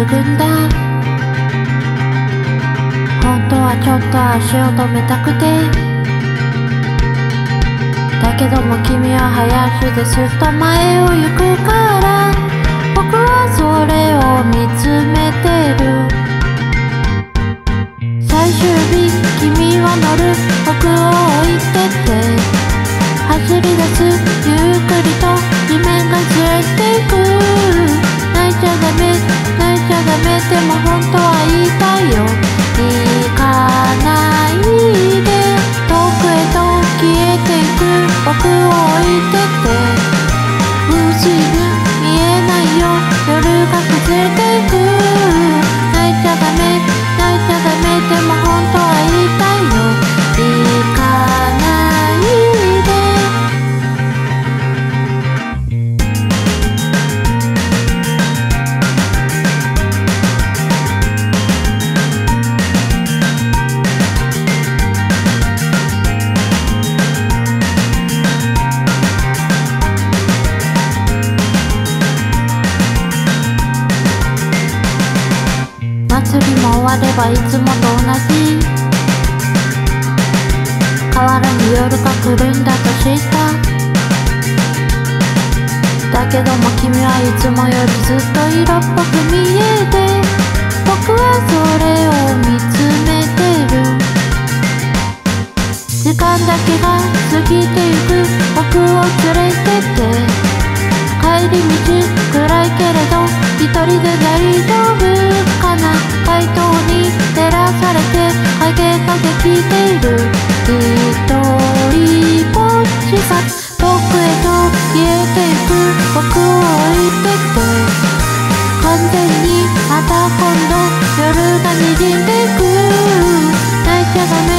すぐんだ本当はちょっと足を止めたくてだけども君は早足ですっと前を行くから僕はそれを見つめてる最終日君は乗る僕を置いてって走り出すゆっくりと地面がずれていくもわればいつもと同じ。変わ原に夜が来るんだと知った。だけども君はいつもよりずっと色っぽく見えて僕はそれを見つめてる。時間だけが過ぎてゆく。僕を連れてって。帰り道暗いけれど一人で大丈夫している一人ぼっちさ遠くへと消えていく僕を置いてって完全にまた今度夜が滲んでいく泣いちゃダメ